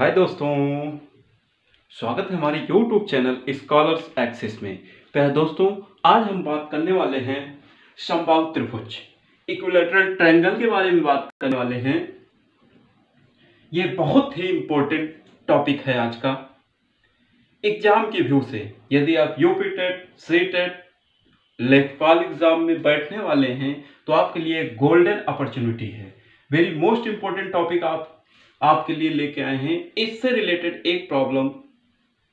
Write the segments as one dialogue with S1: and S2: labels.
S1: हाय दोस्तों, स्वागत है हमारे YouTube चैनल स्कॉलर्स एक्सेस में। पहले दोस्तों, आज हम बात करने वाले हैं समबाहु त्रिभुज इक्विलेटरल ट्रायंगल के बारे में बात करने वाले हैं। ये बहुत ही इम्पोर्टेंट टॉपिक है आज का। एग्ज़ाम के व्यू से, यदि आप यूपी टेट सी टेट लेखपाल एग्ज़ाम में बैठने वाले हैं तो आपके लिए गोल्डन अपॉर्चुनिटी है। वेरी मोस्ट इंपॉर्टेंट टॉपिक आप आपके लिए लेके आए हैं। इससे रिलेटेड एक प्रॉब्लम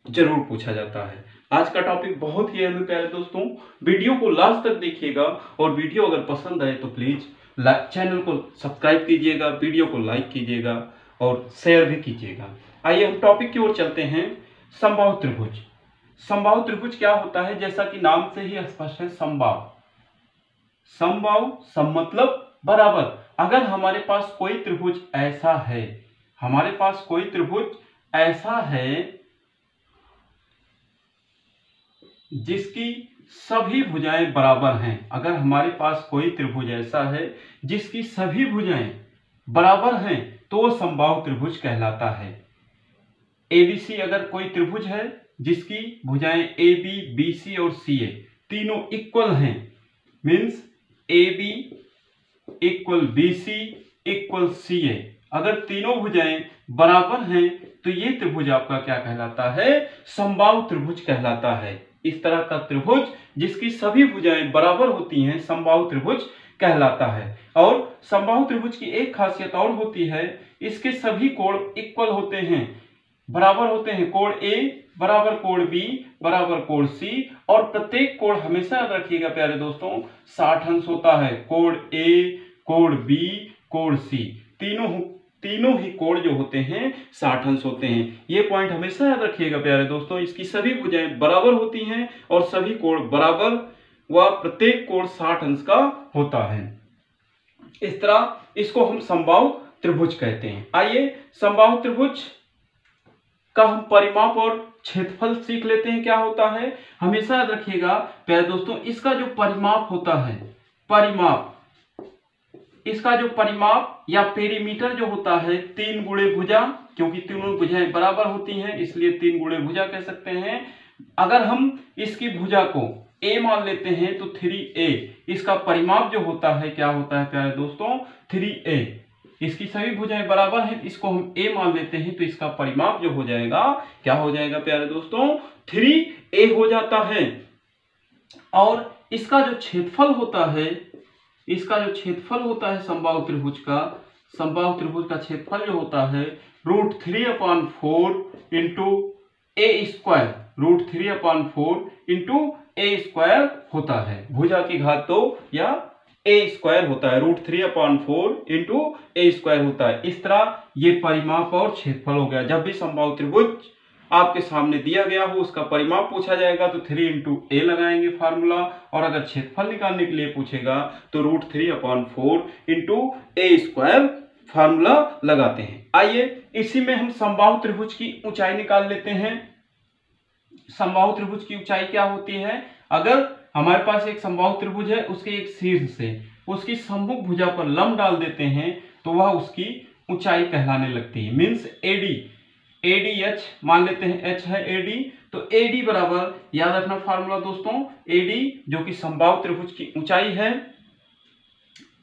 S1: ज़रूर पूछा जाता है। आज का टॉपिक बहुत ही अहम प्यारे दोस्तों। वीडियो को लास्ट तक देखिएगा और वीडियो अगर पसंद आए तो प्लीज़ चैनल को सब्सक्राइब कीजिएगा वीडियो को लाइक कीजिएगा और शेयर भी कीजिएगा। आइए हम टॉपिक की ओर चलते हैं। संभाव त्रिभुज। संभाव त्रिभुज क्या होता है? जैसा कि नाम से ही स्पष्ट है, संभाव। संभाव सम मतलब बराबर। अगर हमारे पास कोई त्रिभुज ऐसा है हमारे पास कोई त्रिभुज ऐसा है जिसकी सभी भुजाएँ बराबर हैं। अगर हमारे पास कोई त्रिभुज ऐसा है जिसकी सभी भुजाएँ बराबर हैं तो वो संभाव त्रिभुज कहलाता है। एबीसी अगर कोई त्रिभुज है जिसकी भुजाएँ ए बी बी सी और सी ए तीनों इक्वल हैं। Means A B equal B C equal C A अगर तीनों भुजाएँ बराबर हैं तो ये त्रिभुज आपका क्या कहलाता है? संभाव त्रिभुज कहलाता है। इस तरह का त्रिभुज जिसकी सभी भुजाएँ बराबर होती हैं, संभाव त्रिभुज कहलाता है। और संभाव त्रिभुज की एक खासियत और होती है, इसके सभी कोण इक्वल होते हैं। बराबर होते हैं कोण ए बराबर कोण बी बराबर कोण सी और प्रत्येक कोण हमेशा याद रखिएगा प्यारे दोस्तों, साठ अंश होता है। कोण ए कोण बी कोण सी तीनों तीनों ही कोण जो होते हैं, साठ अंश होते हैं। ये पॉइंट हमेशा याद रखिएगा प्यारे दोस्तों, इसकी सभी भुजाएँ बराबर होती हैं और सभी कोण बराबर व प्रत्येक कोण साठ अंश का होता है। इस तरह इसको हम संभाव त्रिभुज कहते हैं। आइए संभाव त्रिभुज का हम परिमाप और क्षेत्रफल सीख लेते हैं, क्या होता है। हमेशा याद रखिएगा, प्यारे दोस्तों, इसका जो परिमाप होता है, परिमाप इसका जो परिमाप या पेरीमीटर जो होता है, तीन गुड़े भुजा, क्योंकि तीनों भुजाएँ बराबर होती हैं, इसलिए तीन गुड़े भुजा कह सकते हैं। अगर हम इसकी भुजा को ए मान लेते हैं तो थ्री ए इसका परिमाप जो होता है, क्या होता है प्यारे दोस्तों? थ्री ए इसकी सभी भुजाएँ बराबर हैं, इसको हम ए मान लेते हैं तो इसका परिमाप जो हो जाएगा, क्या हो जाएगा प्यारे दोस्तों? थ्री ए हो जाता है। और इसका जो क्षेत्रफल होता है इसका जो क्षेत्रफल होता है संभाव त्रिभुज का, संभाव त्रिभुज का क्षेत्रफल जो होता है root three upon four into A square root three upon four into A square होता है। भुजा की घात तो या ए स्क्वायर होता है root three upon four into A square होता है। इस तरह ये परिमाप और क्षेत्रफल हो गया। जब भी संभाव त्रिभुज आपके सामने दिया गया हो, उसका परिमाप पूछा जाएगा तो थ्री इंटू ए लगाएँगे फार्मूला और अगर क्षेत्रफल निकालने के लिए पूछेगा तो root three upon four into A square formula लगाते हैं। आइए, इसी में हम संभाव त्रिभुज की ऊंचाई निकाल लेते हैं। संभाव त्रिभुज की ऊंचाई क्या होती है? अगर हमारे पास एक संभाव त्रिभुज है, उसके एक शीर्ष से, उसकी सम्मुख भुजा पर लंब डाल देते हैं तो वह उसकी ऊंचाई कहलाने लगती है। मीन्स एडी एडी एच मान लेते हैं एच है एडी तो एडी बराबर, याद रखना फार्मूला दोस्तों एडी जो कि संभाव त्रिभुज की ऊंचाई है,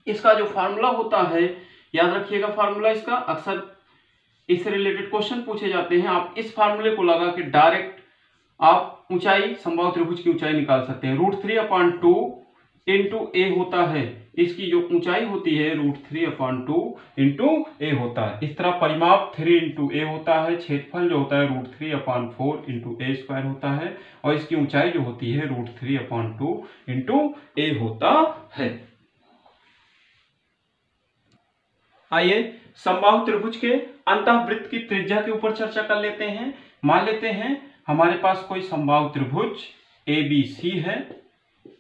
S1: इसका जो फार्मूला होता है, याद रखिएगा फार्मूला इसका, अक्सर इससे रिलेटेड क्वेश्चन पूछे जाते हैं, आप इस फार्मूले को लगा के डायरेक्ट आप ऊंचाई संभाव त्रिभुज की ऊंचाई निकाल सकते हैं। Root three upon two into A होता है। इसकी जो ऊंचाई होती है root three upon two into A होता है। इस तरह परिमाप थ्री इंटू ए होता है। क्षेत्रफल जो होता है root three upon four into A square होता है। और इसकी ऊंचाई जो होती है root three upon two into A होता है। आइए संभाव त्रिभुज के अंतःवृत्त की त्रिज्या के ऊपर चर्चा कर लेते हैं। मान लेते हैं, हमारे पास कोई संभाव त्रिभुज ए बी सी है।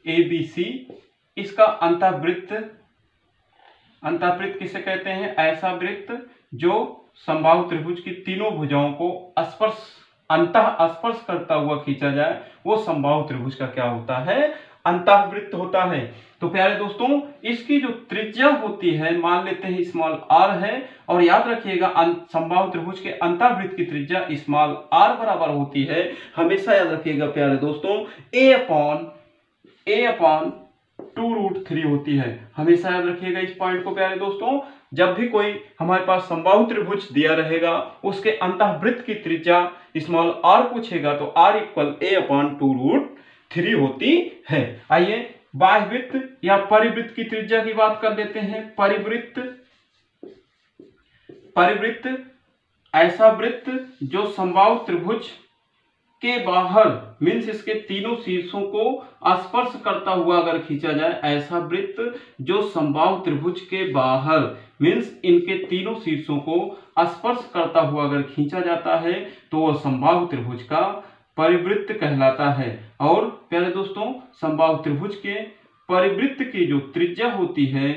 S1: ए बी सी इसका अंतःवृत्त अंतःवृत्त किसे कहते हैं? ऐसा वृत्त जो संभाव त्रिभुज की तीनों भुजाओं को स्पर्श अंत स्पर्श करता हुआ खींचा जाए, वो संभाव त्रिभुज का क्या होता है? अंतःवृत्त होता है। तो प्यारे दोस्तों, इसकी जो त्रिज्या होती है, मान लेते हैं स्मॉल आर है, और याद रखिएगा संभाव त्रिभुज के अंतर्वृत्त की त्रिज्या स्मॉल आर बराबर होती है। हमेशा याद रखिएगा प्यारे दोस्तों A upon A upon two root three होती है। हमेशा याद रखिएगा इस पॉइंट को प्यारे दोस्तों, जब भी कोई हमारे पास संबाहु त्रिभुज दिया रहेगा, उसके अंतःवृत्त की त्रिज्या स्मॉल आर पूछेगा तो R equal A upon two root three होती है। आइए बाह्यवृत्त या परिवृत्त की त्रिज्या की बात कर लेते हैं। परिवृत्त परिवृत्त ऐसा वृत्त जो संभाव त्रिभुज के बाहर मीन्स इसके तीनों शीर्षों को स्पर्श करता हुआ अगर खींचा जाए, ऐसा वृत्त जो संभाव त्रिभुज के बाहर मीन्स इनके तीनों शीर्षों को स्पर्श करता हुआ अगर खींचा जाता है तो वह संभाव त्रिभुज का परिवृत्त कहलाता है। और प्यारे दोस्तों, संभाव त्रिभुज के परिवृत्त की जो त्रिज्या होती है,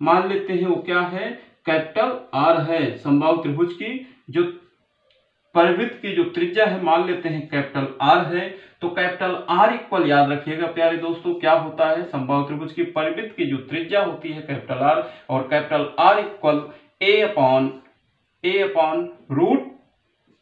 S1: मान लेते हैं वो क्या है? कैपिटल आर है, संभाव त्रिभुज की जो परिवृत्त की जो त्रिज्या है, मान लेते हैं कैपिटल आर है तो कैपिटल आर इक्वल याद रखिएगा प्यारे दोस्तों, क्या होता है? संभाव त्रिभुज की परिवृत्त की जो त्रिज्या होती है, कैपिटल आर और capital R equal A upon A upon root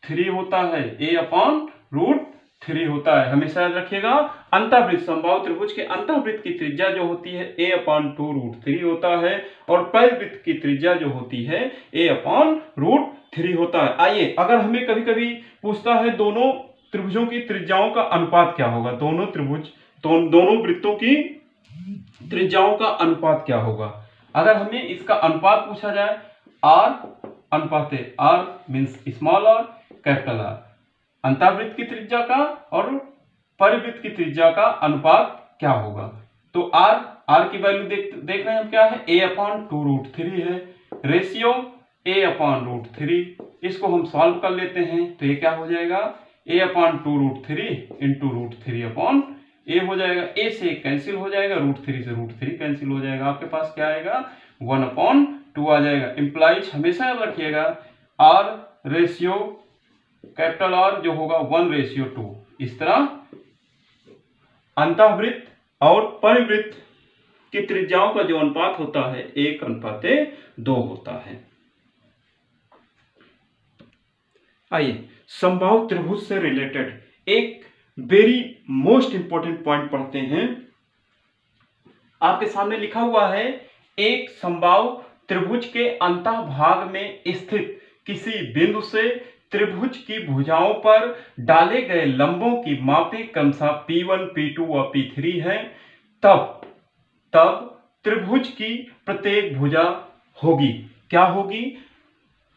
S1: three होता है ए अपॉन रूट थ्री होता है। हमेशा याद रखिएगा अंतर्वृत्त संभाव त्रिभुज के अंतर्वृत्त की त्रिज्या जो होती है A upon two root three होता है और परिवृत्त की त्रिज्या जो होती है ए अपॉन रूट थ्री होता है। आइए अगर हमें कभी कभी पूछता है दोनों त्रिभुजों की त्रिज्याओं का अनुपात क्या होगा? दोनों त्रिभुज दो, दोनों वृत्तों की त्रिज्याओं का अनुपात क्या होगा? अगर हमें इसका अनुपात पूछा जाए आर अनुपात R means small R capital R अंतर्वृत्त की त्रिज्या का और परिवृत्त की त्रिज्या का अनुपात क्या होगा? तो आर आर की वैल्यू देख देख रहे हैं क्या है? A upon two root three है। Ratio A upon root three इसको हम सॉल्व कर लेते हैं तो ये क्या हो जाएगा? A upon two root three into root three upon A हो जाएगा। ए से कैंसिल हो जाएगा रूट थ्री से रूट थ्री कैंसिल हो जाएगा। आपके पास क्या आएगा? वन अपॉन टू आ जाएगा। इंप्लाइज हमेशा याद रखिएगा आर रेशियो कैपिटल आर जो होगा वन रेशियो टू इस तरह अंतःवृत्त और परिवृत्त की त्रिज्याओं का जो अनुपात होता है, एक अनुपात दो होता है। आइए, संभाव त्रिभुज से रिलेटेड एक वेरी मोस्ट इंपॉर्टेंट पॉइंट पढ़ते हैं। आपके सामने लिखा हुआ है, एक संभाव त्रिभुज के अंत भाग में स्थित किसी बिंदु से त्रिभुज की भुजाओं पर डाले गए लंबों की मापे क्रमशः P1, P2 और P3 है। तब तब त्रिभुज की प्रत्येक भुजा होगी। क्या होगी?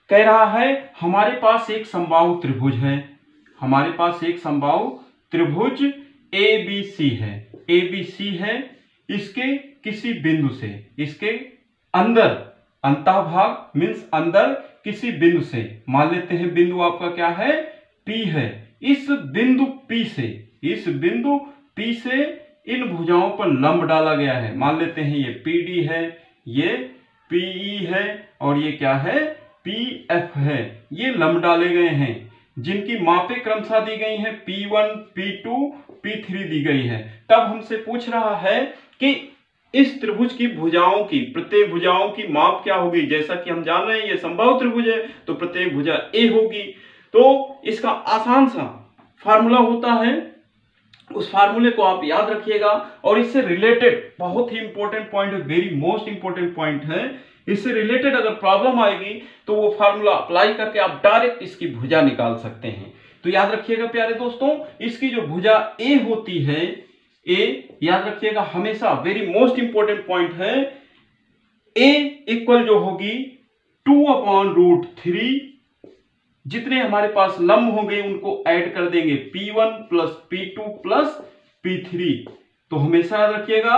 S1: कह रहा है हमारे पास एक संभाव त्रिभुज है। हमारे पास एक संभाव त्रिभुज ए बी सी है। ए बी सी है इसके किसी बिंदु से इसके अंदर। अंतभाग मीन्स अंदर किसी बिंदु से। मान लेते हैं बिंदु आपका क्या है? पी है। इस बिंदु पी से इस बिंदु पी से इन भुजाओं पर लंब डाला गया है। मान लेते हैं ये पी डी है ये PE है और ये क्या है? पी एफ़ है। ये लंब डाले गए हैं। जिनकी मापे क्रमशः दी गई है P1, P2, P3 दी गई है। तब हमसे पूछ रहा है कि इस त्रिभुज की भुजाओं की, प्रत्येक भुजाओं की माप क्या होगी? जैसा कि हम जान रहे हैं, ये संभव त्रिभुज है तो प्रत्येक भुजा ए होगी। तो इसका आसान सा फार्मूला होता है। उस फार्मूले को आप याद रखिएगा, और इससे रिलेटेड बहुत ही इंपॉर्टेंट पॉइंट है वेरी मोस्ट इंपॉर्टेंट पॉइंट है। इससे रिलेटेड अगर प्रॉब्लम आएगी तो वो फार्मूला अप्लाई करके आप डायरेक्ट इसकी भुजा निकाल सकते हैं। तो याद रखिएगा प्यारे दोस्तों, इसकी जो भुजा ए होती है ए याद रखिएगा, हमेशा वेरी मोस्ट इंपॉर्टेंट पॉइंट है ए इक्वल जो होगी टू अपॉन रूट थ्री जितने हमारे पास लंब होंगे उनको ऐड कर देंगे P1 plus P two plus P three तो हमेशा याद रखिएगा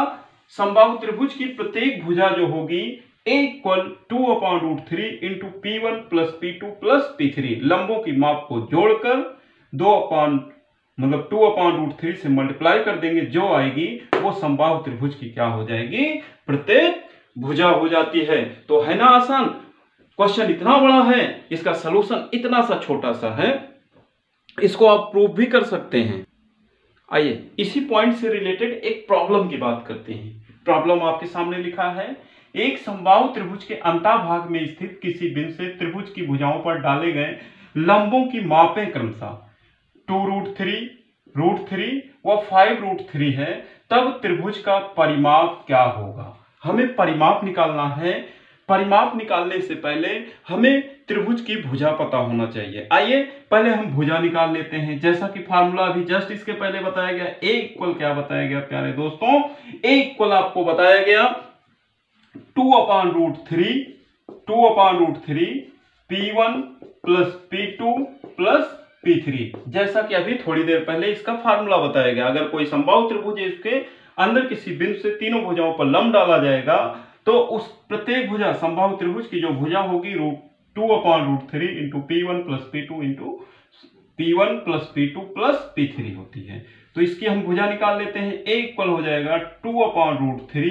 S1: संभाव त्रिभुज की प्रत्येक भुजा जो होगी A equal two upon root three into P one plus P two plus P three लंबों की माप को जोड़कर दो अपॉन मतलब टू अपॉन रूट थ्री से मल्टीप्लाई कर देंगे, जो आएगी, वो संभाव त्रिभुज की क्या हो जाएगी? प्रत्येक भुजा हो जाती है। तो है ना आसान? क्वेश्चन इतना बड़ा है, इसका सोल्यूशन इतना सा छोटा सा है। इसको आप प्रूव भी कर सकते हैं। आइए, इसी पॉइंट से रिलेटेड एक प्रॉब्लम की बात करते हैं। प्रॉब्लम आपके सामने लिखा है। एक संभाव त्रिभुज के अंताभाग में स्थित किसी बिंदु से त्रिभुज की भुजाओं पर डाले गए लंबों की मापें क्रमशः। Two root three root three व फाइव रूट थ्री है, तब त्रिभुज का परिमाप क्या होगा? हमें परिमाप निकालना है। परिमाप निकालने से पहले हमें त्रिभुज की भुजा पता होना चाहिए। आइए, पहले हम भुजा निकाल लेते हैं। जैसा कि फार्मूला अभी जस्ट इसके पहले बताया गया ए इक्वल क्या बताया गया, प्यारे दोस्तों? ए इक्वल आपको बताया गया two upon root three two upon root three P one plus P two plus P जैसा कि अभी थोड़ी देर पहले इसका फार्मूला बताया गया। अगर कोई संभाव त्रिभुज इसके अंदर किसी बिंदु से तीनों भुजाओं पर लंब डाला जाएगा तो उस प्रत्येक भुजा, संभाव त्रिभुज की जो भुजा होगी root two upon root three into P one plus P two into P one plus P two plus P three होती है। तो इसकी हम भुजा निकाल लेते हैं। ए इक्वल हो जाएगा two upon root three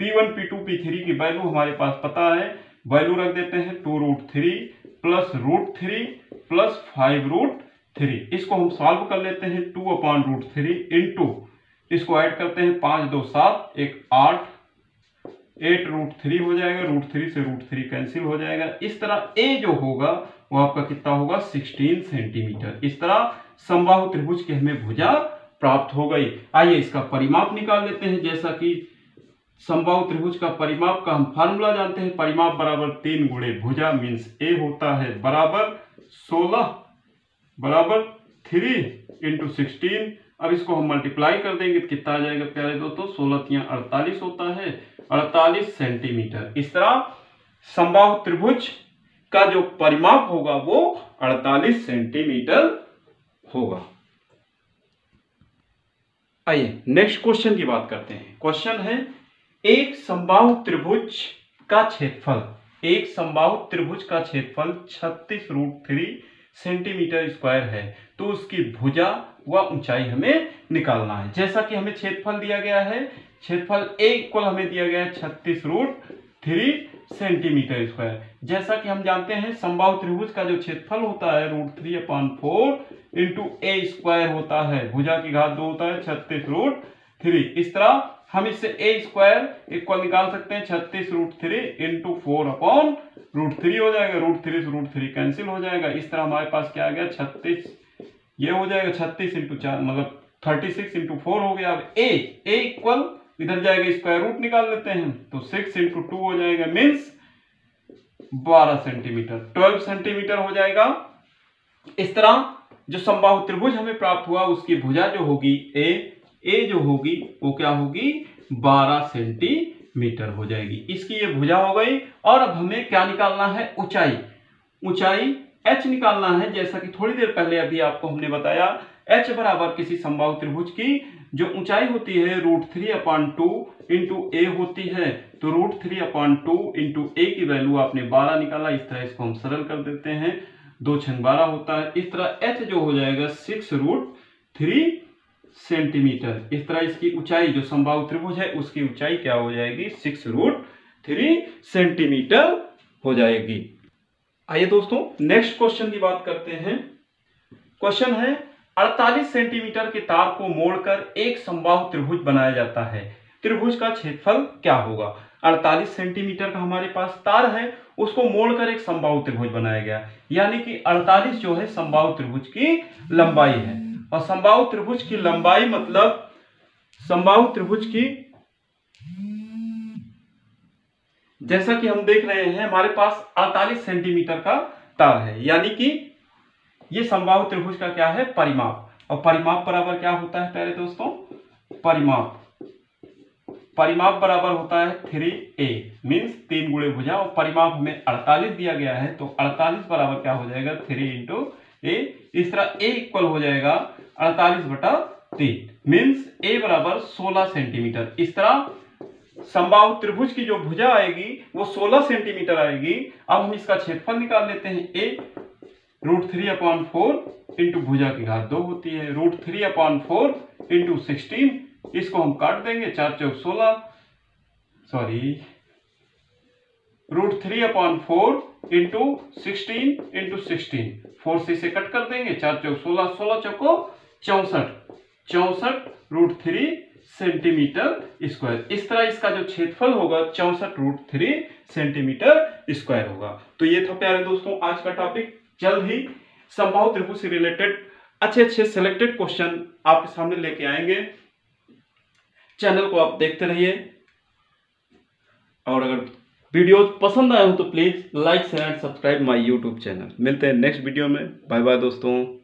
S1: P one P two P three की वैल्यू हमारे पास पता है। वैल्यू रख देते हैं two root three plus root three plus five root three इसको हम सॉल्व कर लेते हैं two upon root three into इसको ऐड करते हैं पाँच, दो, सात, एक, आठ एट रूट थ्री हो जाएगा रूट थ्री से रूट थ्री कैंसिल हो जाएगा। इस तरह ए जो होगा, वो आपका कितना होगा? सिक्सटीन सेंटीमीटर इस तरह संबाहु त्रिभुज की हमें भुजा प्राप्त हो गई। आइए इसका परिमाप निकाल लेते हैं। जैसा कि संबाहु त्रिभुज का परिमाप का हम फार्मूला जानते हैं। परिमाप बराबर तीन गुणे भुजा मीन्स ए होता है बराबर सोलह बराबर थ्री इंटू सिक्सटीन अब इसको हम मल्टीप्लाई कर देंगे तो कितना आ जाएगा प्यारे दोस्तों? सोलह अड़तालीस होता है, अड़तालीस सेंटीमीटर इस तरह संभाव त्रिभुज का जो परिमाप होगा, वो 48 सेंटीमीटर होगा। आइए नेक्स्ट क्वेश्चन की बात करते हैं। क्वेश्चन है, एक संभाव त्रिभुज का क्षेत्रफल। एक संबाहु त्रिभुज का क्षेत्रफल 36 रूट थ्री सेंटीमीटर स्क्वायर है। तो उसकी भुजा व ऊंचाई हमें निकालना है। जैसा कि हमें क्षेत्रफल दिया गया है, क्षेत्रफल ए इक्वल हमें दिया गया है छत्तीस रूट थ्री सेंटीमीटर स्क्वायर। जैसा कि हम जानते हैं संभाव त्रिभुज का जो क्षेत्रफल होता है, root three upon four into A square होता है। भुजा की घात दो होता है, छत्तीस रूट थ्री। इस तरह हम इससे ए स्क्वायर इक्वल निकाल सकते हैं छत्तीस root three into four upon root three हो जाएगा। रूट थ्री से रूट थ्री कैंसिल हो जाएगा। इस तरह हमारे पास क्या आ गया? छत्तीस। ये हो जाएगा छत्तीस इंटू चार मतलब थर्टी सिक्स इंटू फोर हो गया। अब ए ए इक्वल इधर जाएगा स्क्वायर रूट निकाल लेते हैं तो सिक्स इंटू टू हो जाएगा मीन्स बारह सेंटीमीटर ट्वेल्व सेंटीमीटर हो जाएगा। इस तरह जो संबाहु त्रिभुज हमें प्राप्त हुआ, उसकी भुजा जो होगी ए ए जो होगी, वो क्या होगी? बारह सेंटीमीटर हो जाएगी। इसकी ये भुजा हो गई और अब हमें क्या निकालना है? ऊंचाई। ऊंचाई एच निकालना है, जैसा कि थोड़ी देर पहले अभी आपको हमने बताया। एच बराबर किसी संभाव त्रिभुज की, जो ऊंचाई होती है root three upon two into A होती है। तो root three upon two into A की वैल्यू आपने बारह निकाला, इस तरह इसको हम सरल कर देते हैं। दो छन बारह होता है। इस तरह एच जो हो जाएगा सिक्स रूट थ्री सेंटीमीटर। इस तरह इसकी ऊंचाई जो संभाव त्रिभुज है, उसकी ऊंचाई क्या हो जाएगी? सिक्स रूट थ्री सेंटीमीटर हो जाएगी। आइए दोस्तों नेक्स्ट क्वेश्चन की बात करते हैं। क्वेश्चन है 48 सेंटीमीटर के तार को मोड़कर एक संभाव त्रिभुज बनाया जाता है। त्रिभुज का क्षेत्रफल क्या होगा? 48 सेंटीमीटर का हमारे पास तार है, उसको मोड़कर एक संभाव त्रिभुज बनाया गया। यानी कि 48 जो है संभाव त्रिभुज की लंबाई है। और संबाहु त्रिभुज की लंबाई मतलब संबाहु त्रिभुज की जैसा कि हम देख रहे हैं, हमारे पास 48 सेंटीमीटर का तार है। यानी कि ये संभाव त्रिभुज का क्या है? परिमाप। और परिमाप बराबर क्या होता है पहले दोस्तों? परिमाप। परिमाप बराबर होता है थ्री ए मीन्स तीन गुड़े भुजा। और परिमाप हमें 48 दिया गया है तो 48 बराबर क्या हो जाएगा? Three into A. इस तरह ए इक्वल हो जाएगा 48 बटा तीन मीन्स ए बराबर 16 सेंटीमीटर इस तरह संभाव त्रिभुज की जो भुजा आएगी, वो 16 सेंटीमीटर आएगी। अब हम इसका क्षेत्रफल निकाल लेते हैं। A root three upon four into भुजा की घात दो होती है। Root three upon four into sixteen इसको हम काट देंगे। चार चौक सोलह sorry root three upon four into sixteen into sixteen four से इसे कट कर देंगे। चार चौक सोलह सोलह चौको चौसठ। चौसठ रूट थ्री सेंटीमीटर स्क्वायर इस तरह इसका जो क्षेत्रफल होगा, चौसठ रूट थ्री सेंटीमीटर स्क्वायर होगा। तो ये था प्यारे दोस्तों, आज का टॉपिक जल्द ही संभाव त्रिभुज से रिलेटेड अच्छे अच्छे सिलेक्टेड क्वेश्चन आपके सामने लेके आएँगे। चैनल को आप देखते रहिए। और अगर वीडियो पसंद आए हो तो please like share and subscribe my YouTube channel मिलते हैं नेक्स्ट वीडियो में। बाय बाय दोस्तों।